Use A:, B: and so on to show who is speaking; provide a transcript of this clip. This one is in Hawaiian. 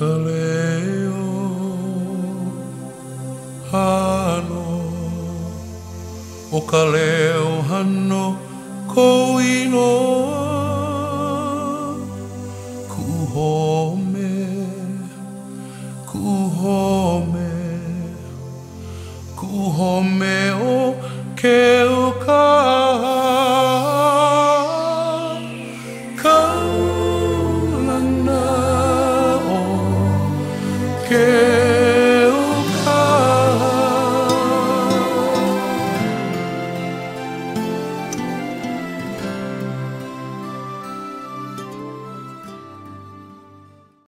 A: O ka hano ko ino
B: Ku home, Kuhome
C: Kuhome Ku o keo
D: que